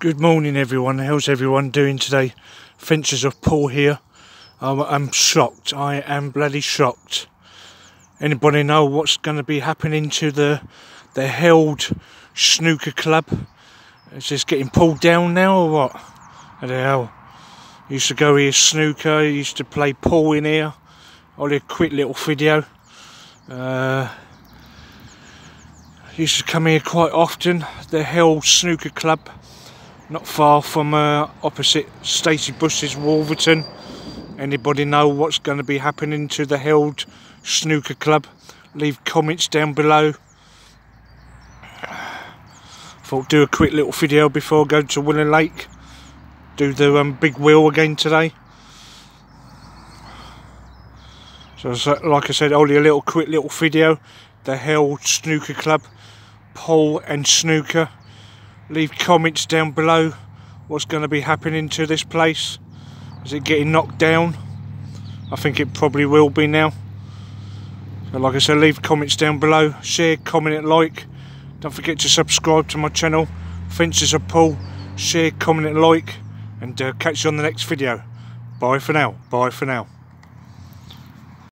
Good morning everyone, how's everyone doing today? Adventures of Paul here. I'm shocked, I am bloody shocked. Anybody know what's going to be happening to the the herald snooker club? Is this getting pulled down now or what? What the hell? Used to go here snooker, used to play pool in here. Only a quick little video. Uh, used to come here quite often, the Herald Snooker Club not far from uh, opposite Stacey Bushes Wolverton. Anybody know what's going to be happening to the Herald Snooker Club? Leave comments down below. Thought do a quick little video before I go to Willen Lake. Do the um, big wheel again today. So like I said, only a little quick little video. The Herald Snooker Club, Paul and Snooker leave comments down below what's going to be happening to this place. Is it getting knocked down? I think it probably will be now. So like I said leave comments down below. Share comment and like. Don't forget to subscribe to my channel. Adventures of Paul share comment and like. And uh, catch you on the next video. Bye for now. Bye for now